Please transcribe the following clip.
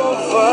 over.